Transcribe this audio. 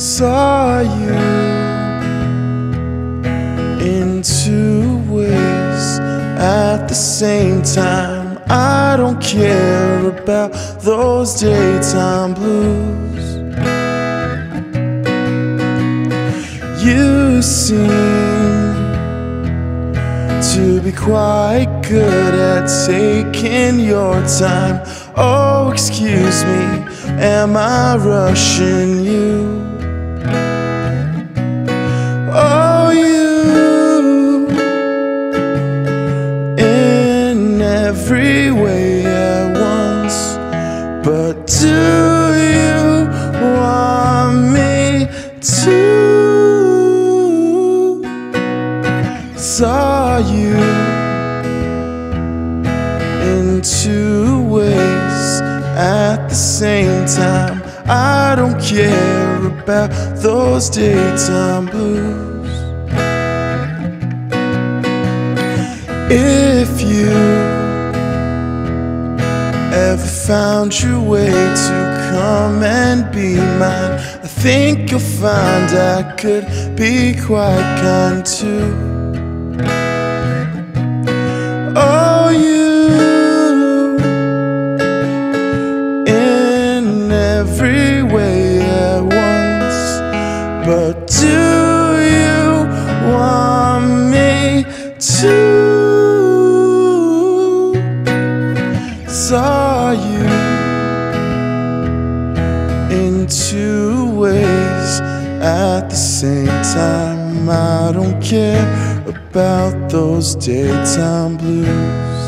saw you in two ways at the same time. I don't care about those daytime blues. You seem to be quite good at taking your time. Oh, excuse me, am I rushing you? Every way at once, but do you want me to? Saw you in two ways at the same time. I don't care about those daytime blues. If you ever found your way to come and be mine, I think you'll find I could be quite kind too. Oh, you in every way at once, but do you want me to? Saw two ways at the same time. I don't care about those daytime blues.